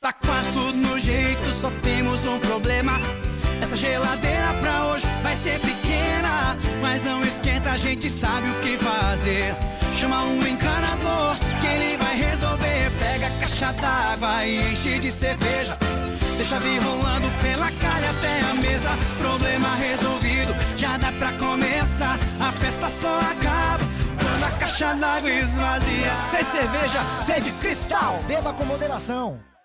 Tá quase tudo no jeito, só temos um problema. Essa geladeira pra hoje vai ser pequena, mas não esquenta, a gente sabe o que fazer. Chama um encanador que ele vai resolver. Pega a caixa d'água e enche de cerveja. Deixa vir rolando pela calha até a mesa. Problema resolvido, já dá pra começar. A festa só acaba quando a caixa d'água esvazia. Sede cerveja, sede cristal. Beba com moderação.